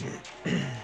Yeah.